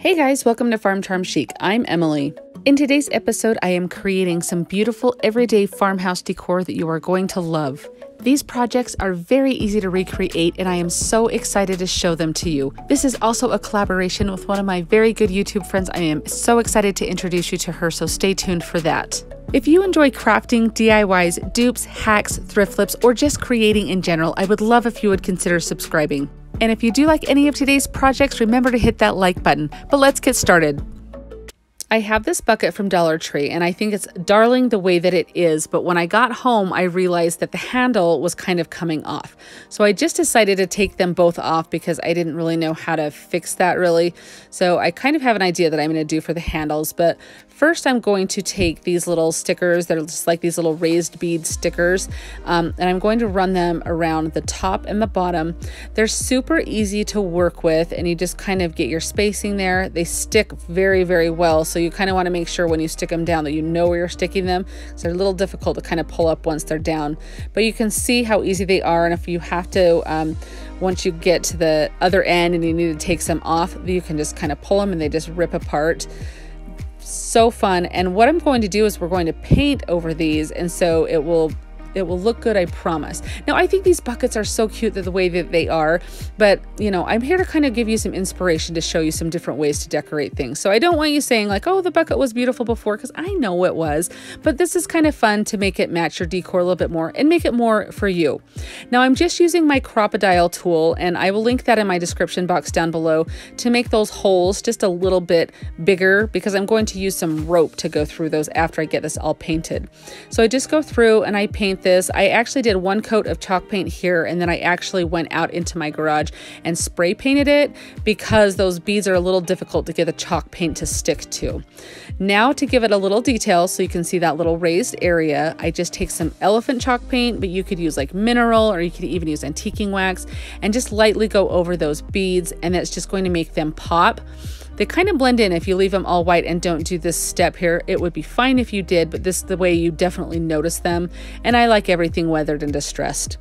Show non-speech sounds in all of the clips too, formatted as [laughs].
Hey guys, welcome to Farm Charm Chic. I'm Emily. In today's episode, I am creating some beautiful everyday farmhouse decor that you are going to love. These projects are very easy to recreate, and I am so excited to show them to you. This is also a collaboration with one of my very good YouTube friends. I am so excited to introduce you to her, so stay tuned for that. If you enjoy crafting, DIYs, dupes, hacks, thrift flips, or just creating in general, I would love if you would consider subscribing. And if you do like any of today's projects, remember to hit that like button. But let's get started. I have this bucket from Dollar Tree and I think it's darling the way that it is, but when I got home, I realized that the handle was kind of coming off. So I just decided to take them both off because I didn't really know how to fix that really. So I kind of have an idea that I'm going to do for the handles, but First, I'm going to take these little stickers that are just like these little raised bead stickers, um, and I'm going to run them around the top and the bottom. They're super easy to work with, and you just kind of get your spacing there. They stick very, very well, so you kind of want to make sure when you stick them down that you know where you're sticking them. So they're a little difficult to kind of pull up once they're down, but you can see how easy they are, and if you have to, um, once you get to the other end and you need to take some off, you can just kind of pull them and they just rip apart so fun. And what I'm going to do is we're going to paint over these. And so it will it will look good, I promise. Now, I think these buckets are so cute that the way that they are, but you know, I'm here to kind of give you some inspiration to show you some different ways to decorate things. So I don't want you saying like, oh, the bucket was beautiful before, because I know it was, but this is kind of fun to make it match your decor a little bit more and make it more for you. Now, I'm just using my Crop-A-Dile tool, and I will link that in my description box down below to make those holes just a little bit bigger because I'm going to use some rope to go through those after I get this all painted. So I just go through and I paint this. I actually did one coat of chalk paint here and then I actually went out into my garage and spray painted it because those beads are a little difficult to get the chalk paint to stick to. Now to give it a little detail so you can see that little raised area, I just take some elephant chalk paint, but you could use like mineral or you could even use antiquing wax and just lightly go over those beads and that's just going to make them pop. They kind of blend in if you leave them all white and don't do this step here. It would be fine if you did, but this is the way you definitely notice them. And I like everything weathered and distressed.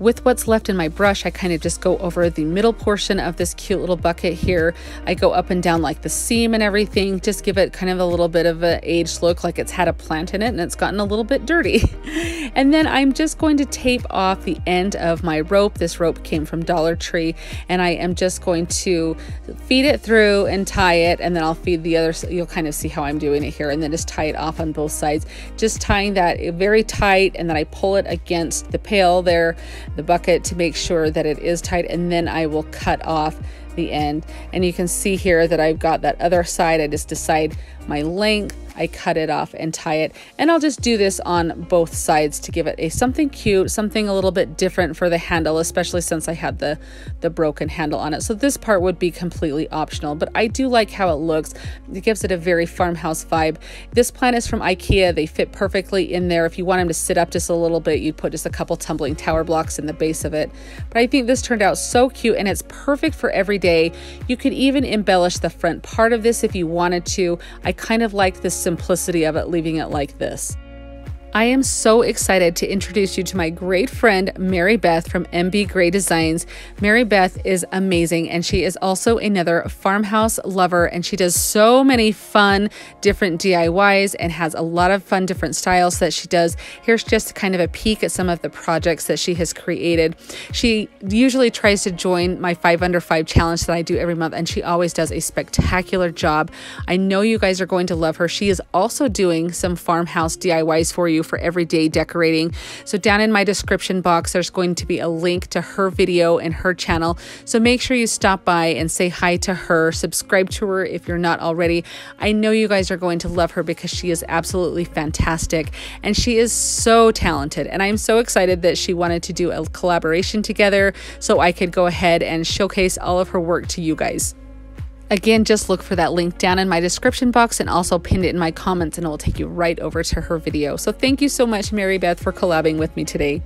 With what's left in my brush, I kind of just go over the middle portion of this cute little bucket here. I go up and down like the seam and everything, just give it kind of a little bit of an aged look like it's had a plant in it and it's gotten a little bit dirty. [laughs] and then I'm just going to tape off the end of my rope. This rope came from Dollar Tree and I am just going to feed it through and tie it and then I'll feed the other, you'll kind of see how I'm doing it here and then just tie it off on both sides. Just tying that very tight and then I pull it against the pail there the bucket to make sure that it is tight and then I will cut off the end. And you can see here that I've got that other side. I just decide my length I cut it off and tie it. And I'll just do this on both sides to give it a something cute, something a little bit different for the handle, especially since I had the, the broken handle on it. So this part would be completely optional, but I do like how it looks. It gives it a very farmhouse vibe. This plant is from Ikea. They fit perfectly in there. If you want them to sit up just a little bit, you'd put just a couple tumbling tower blocks in the base of it. But I think this turned out so cute and it's perfect for every day. You could even embellish the front part of this if you wanted to. I kind of like the simplicity of it, leaving it like this. I am so excited to introduce you to my great friend, Mary Beth from MB Gray Designs. Mary Beth is amazing, and she is also another farmhouse lover, and she does so many fun, different DIYs and has a lot of fun, different styles that she does. Here's just kind of a peek at some of the projects that she has created. She usually tries to join my 5 under 5 challenge that I do every month, and she always does a spectacular job. I know you guys are going to love her. She is also doing some farmhouse DIYs for you for everyday decorating. So down in my description box, there's going to be a link to her video and her channel. So make sure you stop by and say hi to her, subscribe to her if you're not already. I know you guys are going to love her because she is absolutely fantastic and she is so talented. And I'm so excited that she wanted to do a collaboration together so I could go ahead and showcase all of her work to you guys. Again, just look for that link down in my description box and also pinned it in my comments and it will take you right over to her video. So thank you so much, Mary Beth, for collabing with me today.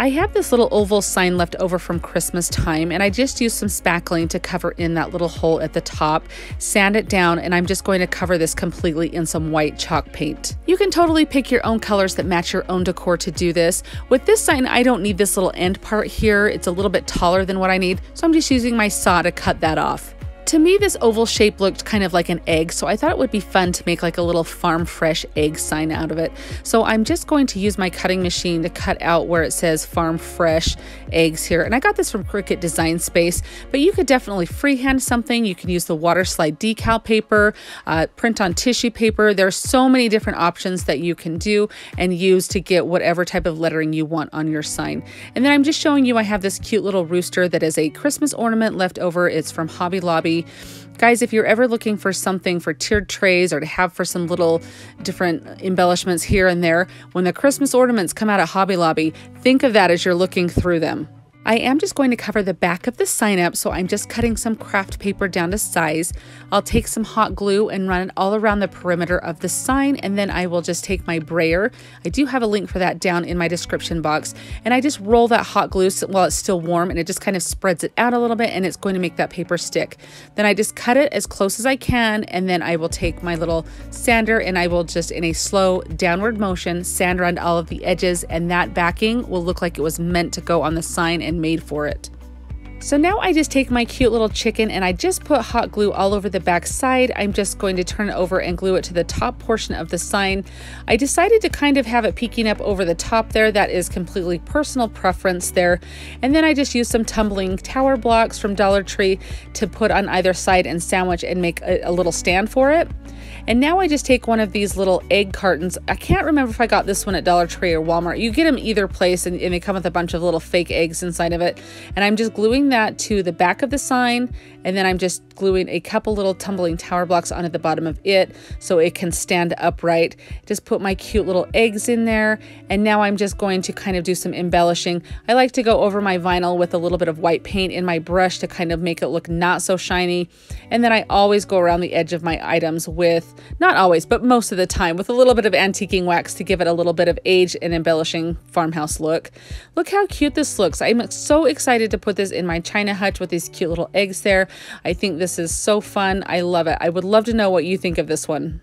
I have this little oval sign left over from Christmas time and I just used some spackling to cover in that little hole at the top, sand it down, and I'm just going to cover this completely in some white chalk paint. You can totally pick your own colors that match your own decor to do this. With this sign, I don't need this little end part here. It's a little bit taller than what I need, so I'm just using my saw to cut that off. To me, this oval shape looked kind of like an egg, so I thought it would be fun to make like a little farm fresh egg sign out of it. So I'm just going to use my cutting machine to cut out where it says farm fresh eggs here. And I got this from Cricut Design Space, but you could definitely freehand something. You can use the water slide decal paper, uh, print on tissue paper. There's so many different options that you can do and use to get whatever type of lettering you want on your sign. And then I'm just showing you I have this cute little rooster that is a Christmas ornament left over. It's from Hobby Lobby. Guys, if you're ever looking for something for tiered trays or to have for some little different embellishments here and there, when the Christmas ornaments come out at Hobby Lobby, think of that as you're looking through them. I am just going to cover the back of the sign up, so I'm just cutting some craft paper down to size. I'll take some hot glue and run it all around the perimeter of the sign, and then I will just take my brayer. I do have a link for that down in my description box, and I just roll that hot glue while it's still warm, and it just kind of spreads it out a little bit, and it's going to make that paper stick. Then I just cut it as close as I can, and then I will take my little sander, and I will just, in a slow downward motion, sand around all of the edges, and that backing will look like it was meant to go on the sign and made for it. So now I just take my cute little chicken and I just put hot glue all over the back side. I'm just going to turn it over and glue it to the top portion of the sign. I decided to kind of have it peeking up over the top there. That is completely personal preference there. And then I just used some tumbling tower blocks from Dollar Tree to put on either side and sandwich and make a, a little stand for it. And now I just take one of these little egg cartons. I can't remember if I got this one at Dollar Tree or Walmart. You get them either place and, and they come with a bunch of little fake eggs inside of it. And I'm just gluing that to the back of the sign and then I'm just gluing a couple little tumbling tower blocks onto the bottom of it so it can stand upright. Just put my cute little eggs in there and now I'm just going to kind of do some embellishing. I like to go over my vinyl with a little bit of white paint in my brush to kind of make it look not so shiny. And then I always go around the edge of my items with, not always, but most of the time, with a little bit of antiquing wax to give it a little bit of age and embellishing farmhouse look. Look how cute this looks. I'm so excited to put this in my china hutch with these cute little eggs there. I think this is so fun. I love it. I would love to know what you think of this one.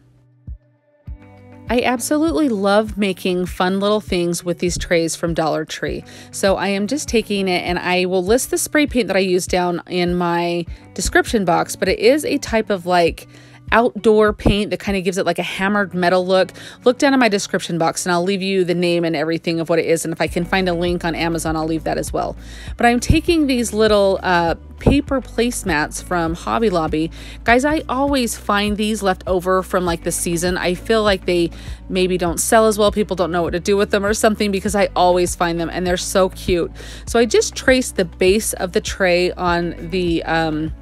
I absolutely love making fun little things with these trays from Dollar Tree. So I am just taking it and I will list the spray paint that I use down in my description box, but it is a type of like outdoor paint that kind of gives it like a hammered metal look, look down in my description box and I'll leave you the name and everything of what it is. And if I can find a link on Amazon, I'll leave that as well. But I'm taking these little uh, paper placemats from Hobby Lobby. Guys, I always find these left over from like the season. I feel like they maybe don't sell as well. People don't know what to do with them or something because I always find them and they're so cute. So I just traced the base of the tray on the um,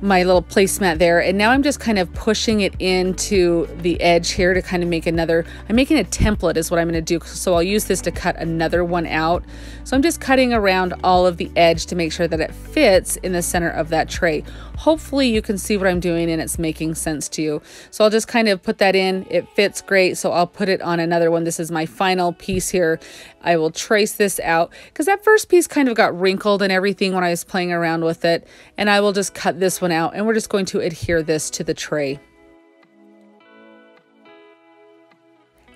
my little placemat there. And now I'm just kind of pushing it into the edge here to kind of make another I'm making a template is what I'm going to do. So I'll use this to cut another one out. So I'm just cutting around all of the edge to make sure that it fits in the center of that tray hopefully you can see what I'm doing and it's making sense to you. So I'll just kind of put that in. It fits great. So I'll put it on another one. This is my final piece here. I will trace this out because that first piece kind of got wrinkled and everything when I was playing around with it. And I will just cut this one out and we're just going to adhere this to the tray.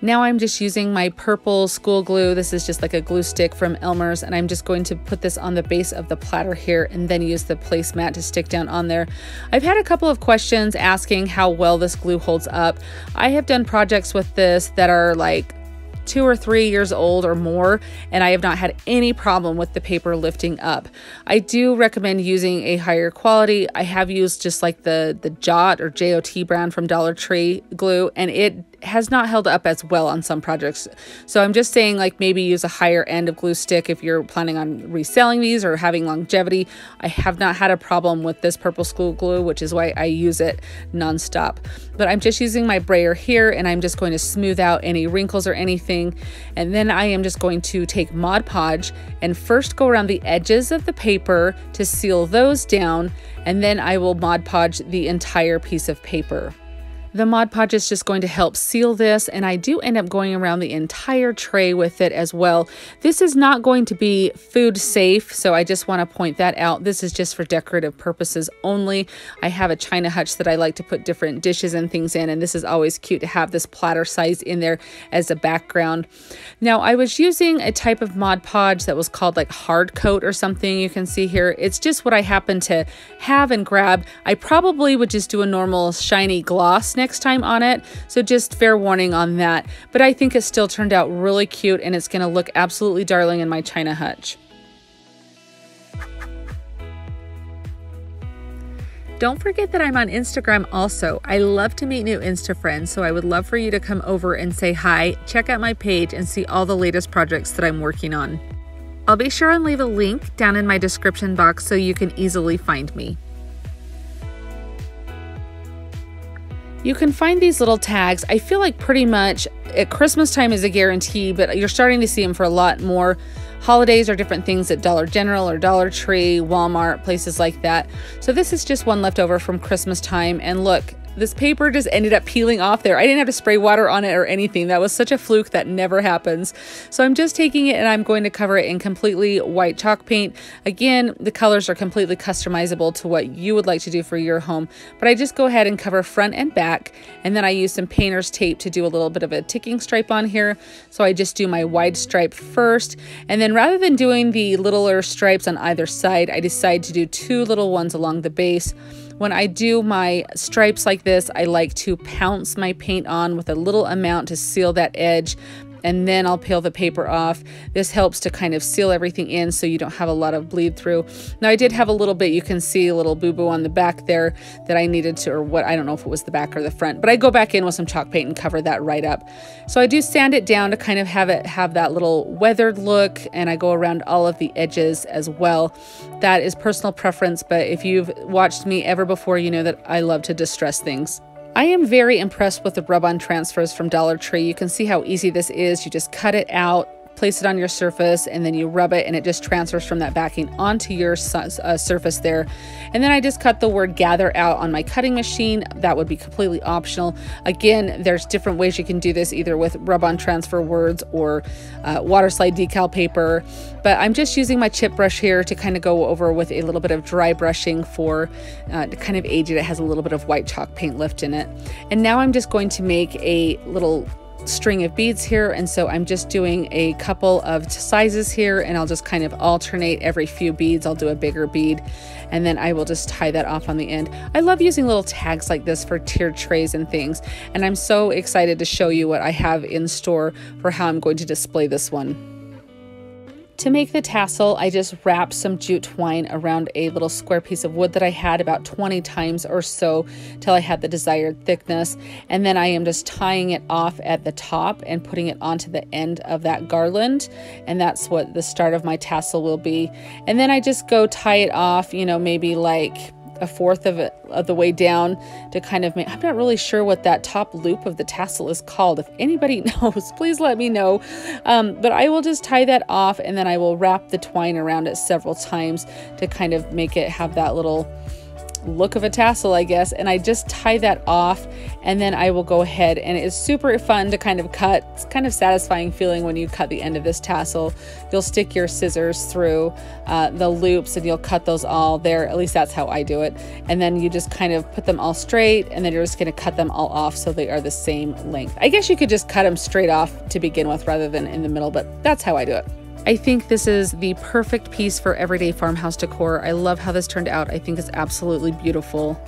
Now I'm just using my purple school glue. This is just like a glue stick from Elmer's and I'm just going to put this on the base of the platter here and then use the placemat to stick down on there. I've had a couple of questions asking how well this glue holds up. I have done projects with this that are like two or three years old or more, and I have not had any problem with the paper lifting up. I do recommend using a higher quality. I have used just like the, the Jot or JOT brand from Dollar Tree glue, and it has not held up as well on some projects. So I'm just saying like maybe use a higher end of glue stick if you're planning on reselling these or having longevity. I have not had a problem with this purple school glue, which is why I use it nonstop. But I'm just using my brayer here and I'm just going to smooth out any wrinkles or anything. And then I am just going to take Mod Podge and first go around the edges of the paper to seal those down. And then I will Mod Podge the entire piece of paper. The Mod Podge is just going to help seal this, and I do end up going around the entire tray with it as well. This is not going to be food safe, so I just want to point that out. This is just for decorative purposes only. I have a china hutch that I like to put different dishes and things in, and this is always cute to have this platter size in there as a background. Now, I was using a type of Mod Podge that was called like hard coat or something you can see here. It's just what I happen to have and grab. I probably would just do a normal shiny gloss next time on it. So just fair warning on that. But I think it still turned out really cute and it's going to look absolutely darling in my china hutch. Don't forget that I'm on Instagram also. I love to meet new Insta friends, so I would love for you to come over and say hi, check out my page, and see all the latest projects that I'm working on. I'll be sure and leave a link down in my description box so you can easily find me. You can find these little tags. I feel like pretty much at Christmas time is a guarantee, but you're starting to see them for a lot more holidays or different things at Dollar General or Dollar Tree, Walmart, places like that. So this is just one left over from Christmas time. And look, this paper just ended up peeling off there. I didn't have to spray water on it or anything. That was such a fluke that never happens. So I'm just taking it and I'm going to cover it in completely white chalk paint. Again, the colors are completely customizable to what you would like to do for your home. But I just go ahead and cover front and back. And then I use some painter's tape to do a little bit of a ticking stripe on here. So I just do my wide stripe first. And then rather than doing the littler stripes on either side, I decide to do two little ones along the base. When I do my stripes like this, I like to pounce my paint on with a little amount to seal that edge and then I'll peel the paper off. This helps to kind of seal everything in so you don't have a lot of bleed through. Now I did have a little bit, you can see a little boo-boo on the back there that I needed to, or what, I don't know if it was the back or the front, but I go back in with some chalk paint and cover that right up. So I do sand it down to kind of have it have that little weathered look and I go around all of the edges as well. That is personal preference, but if you've watched me ever before, you know that I love to distress things. I am very impressed with the rub-on transfers from Dollar Tree. You can see how easy this is. You just cut it out, place it on your surface and then you rub it and it just transfers from that backing onto your uh, surface there. And then I just cut the word gather out on my cutting machine. That would be completely optional. Again, there's different ways you can do this either with rub on transfer words or uh, water slide decal paper. But I'm just using my chip brush here to kind of go over with a little bit of dry brushing for uh, to kind of age it. It has a little bit of white chalk paint lift in it. And now I'm just going to make a little string of beads here and so I'm just doing a couple of sizes here and I'll just kind of alternate every few beads. I'll do a bigger bead and then I will just tie that off on the end. I love using little tags like this for tiered trays and things and I'm so excited to show you what I have in store for how I'm going to display this one to make the tassel, I just wrapped some jute twine around a little square piece of wood that I had about 20 times or so till I had the desired thickness. And then I am just tying it off at the top and putting it onto the end of that garland. And that's what the start of my tassel will be. And then I just go tie it off, you know, maybe like a fourth of it of the way down to kind of make I'm not really sure what that top loop of the tassel is called. If anybody [laughs] knows, please let me know. Um, but I will just tie that off and then I will wrap the twine around it several times to kind of make it have that little look of a tassel, I guess, and I just tie that off and then I will go ahead and it's super fun to kind of cut. It's kind of satisfying feeling when you cut the end of this tassel. You'll stick your scissors through uh, the loops and you'll cut those all there. At least that's how I do it. And then you just kind of put them all straight and then you're just going to cut them all off so they are the same length. I guess you could just cut them straight off to begin with rather than in the middle, but that's how I do it. I think this is the perfect piece for everyday farmhouse decor. I love how this turned out. I think it's absolutely beautiful.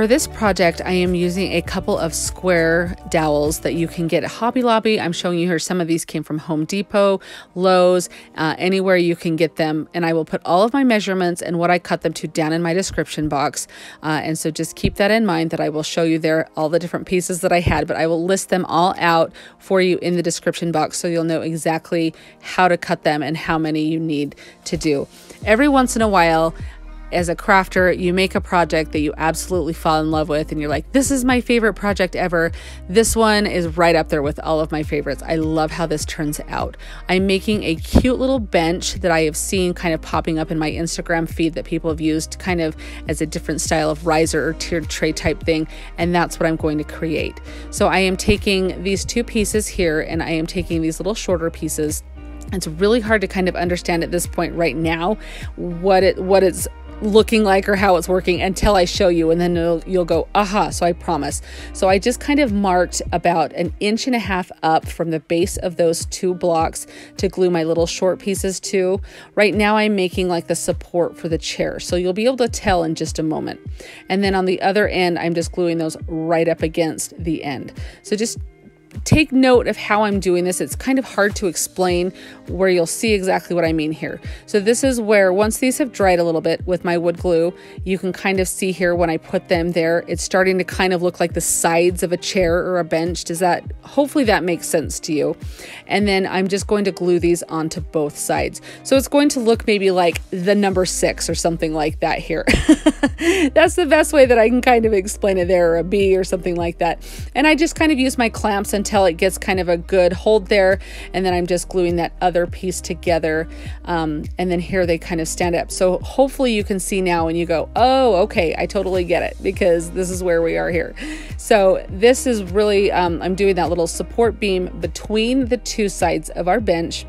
For this project, I am using a couple of square dowels that you can get at Hobby Lobby. I'm showing you here some of these came from Home Depot, Lowe's, uh, anywhere you can get them. And I will put all of my measurements and what I cut them to down in my description box. Uh, and so just keep that in mind that I will show you there all the different pieces that I had, but I will list them all out for you in the description box so you'll know exactly how to cut them and how many you need to do. Every once in a while, as a crafter, you make a project that you absolutely fall in love with, and you're like, this is my favorite project ever. This one is right up there with all of my favorites. I love how this turns out. I'm making a cute little bench that I have seen kind of popping up in my Instagram feed that people have used kind of as a different style of riser or tiered tray type thing, and that's what I'm going to create. So I am taking these two pieces here and I am taking these little shorter pieces it's really hard to kind of understand at this point right now what it what it's looking like or how it's working until I show you, and then you'll go, aha. So I promise. So I just kind of marked about an inch and a half up from the base of those two blocks to glue my little short pieces to. Right now, I'm making like the support for the chair. So you'll be able to tell in just a moment. And then on the other end, I'm just gluing those right up against the end. So just take note of how I'm doing this. It's kind of hard to explain where you'll see exactly what I mean here. So this is where once these have dried a little bit with my wood glue, you can kind of see here when I put them there, it's starting to kind of look like the sides of a chair or a bench. Does that, hopefully that makes sense to you. And then I'm just going to glue these onto both sides. So it's going to look maybe like the number six or something like that here. [laughs] That's the best way that I can kind of explain it there or a B or something like that. And I just kind of use my clamps and until it gets kind of a good hold there. And then I'm just gluing that other piece together. Um, and then here they kind of stand up. So hopefully you can see now and you go, oh, okay, I totally get it because this is where we are here. So this is really, um, I'm doing that little support beam between the two sides of our bench.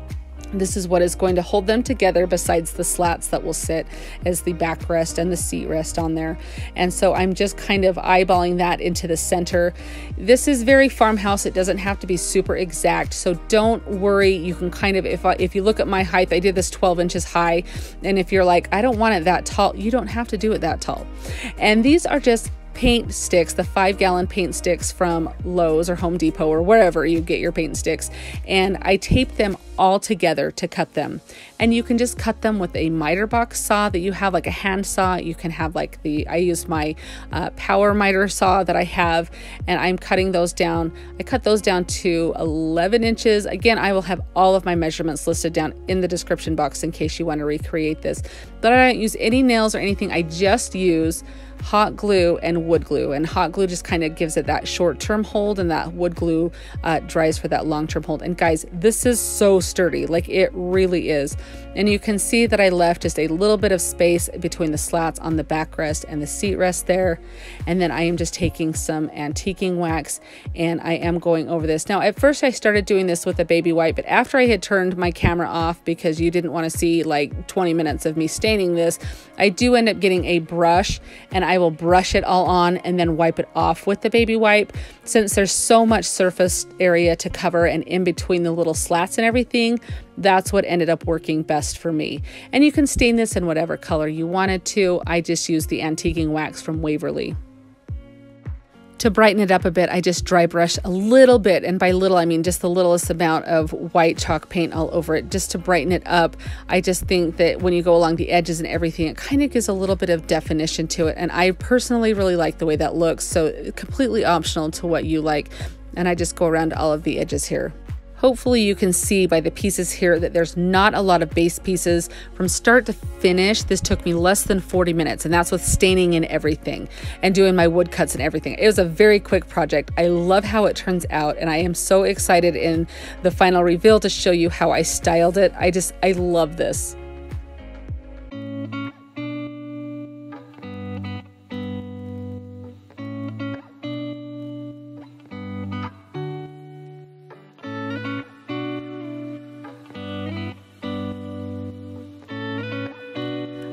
This is what is going to hold them together besides the slats that will sit as the backrest and the seat rest on there. And so I'm just kind of eyeballing that into the center. This is very farmhouse. It doesn't have to be super exact. So don't worry. You can kind of, if, I, if you look at my height, I did this 12 inches high. And if you're like, I don't want it that tall, you don't have to do it that tall. And these are just paint sticks, the five gallon paint sticks from Lowe's or Home Depot or wherever you get your paint sticks. And I tape them all together to cut them. And you can just cut them with a miter box saw that you have, like a hand saw. You can have like the, I use my uh, power miter saw that I have, and I'm cutting those down. I cut those down to 11 inches. Again, I will have all of my measurements listed down in the description box in case you want to recreate this. But I don't use any nails or anything. I just use hot glue and wood glue. And hot glue just kind of gives it that short term hold, and that wood glue uh, dries for that long term hold. And guys, this is so sturdy, like it really is. And you can see that I left just a little bit of space between the slats on the backrest and the seat rest there. And then I am just taking some antiquing wax and I am going over this. Now, at first I started doing this with a baby wipe, but after I had turned my camera off because you didn't want to see like 20 minutes of me staining this, I do end up getting a brush and I will brush it all on and then wipe it off with the baby wipe. Since there's so much surface area to cover and in between the little slats and everything, that's what ended up working best for me. And you can stain this in whatever color you wanted to. I just used the antiquing wax from Waverly. To brighten it up a bit, I just dry brush a little bit, and by little I mean just the littlest amount of white chalk paint all over it, just to brighten it up. I just think that when you go along the edges and everything, it kind of gives a little bit of definition to it, and I personally really like the way that looks, so completely optional to what you like. And I just go around all of the edges here. Hopefully you can see by the pieces here that there's not a lot of base pieces. From start to finish, this took me less than 40 minutes, and that's with staining and everything and doing my wood cuts and everything. It was a very quick project. I love how it turns out, and I am so excited in the final reveal to show you how I styled it. I just, I love this.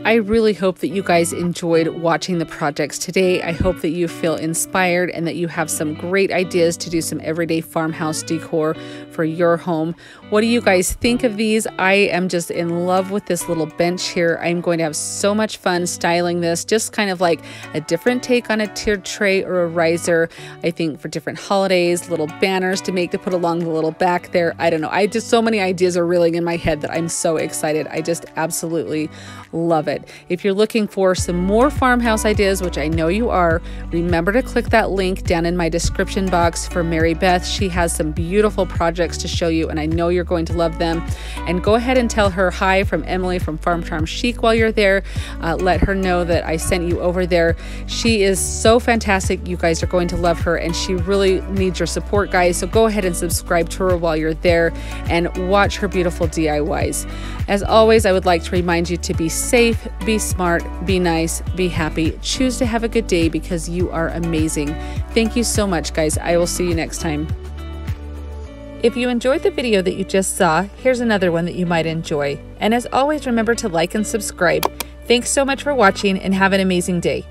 I really hope that you guys enjoyed watching the projects today. I hope that you feel inspired and that you have some great ideas to do some everyday farmhouse decor for your home. What do you guys think of these? I am just in love with this little bench here. I'm going to have so much fun styling this, just kind of like a different take on a tiered tray or a riser. I think for different holidays, little banners to make to put along the little back there. I don't know. I just so many ideas are reeling in my head that I'm so excited. I just absolutely love it. If you're looking for some more farmhouse ideas, which I know you are, remember to click that link down in my description box for Mary Beth. She has some beautiful projects to show you, and I know you're going to love them. And go ahead and tell her hi from Emily from Farm Charm Chic while you're there. Uh, let her know that I sent you over there. She is so fantastic. You guys are going to love her, and she really needs your support, guys. So go ahead and subscribe to her while you're there and watch her beautiful DIYs. As always, I would like to remind you to be safe, be smart, be nice, be happy. Choose to have a good day because you are amazing. Thank you so much, guys. I will see you next time. If you enjoyed the video that you just saw, here's another one that you might enjoy. And as always, remember to like and subscribe. Thanks so much for watching and have an amazing day.